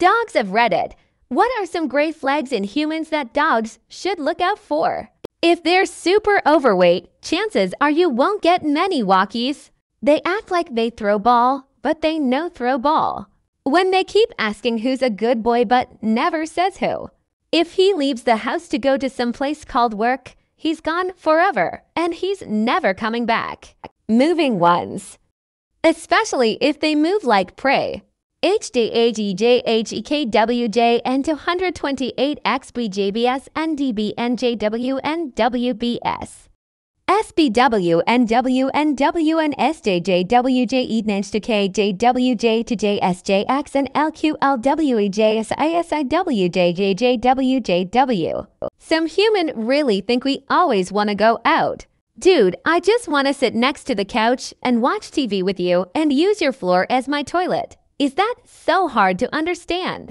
Dogs of Reddit. What are some gray flags in humans that dogs should look out for? If they're super overweight, chances are you won't get many walkies. They act like they throw ball, but they no throw ball. When they keep asking who's a good boy but never says who. If he leaves the house to go to some place called work, he's gone forever and he's never coming back. Moving ones. Especially if they move like prey. HDAGJHEKWJ and 228 XBJBS and. SBW and W and SJJWJ to KJWJ to JSJX and LQLWEJSISIWJJJWJW. Some human really think we always want to go out. Dude, I just want to sit next to the couch and watch TV with you and use your floor as my toilet. Is that so hard to understand?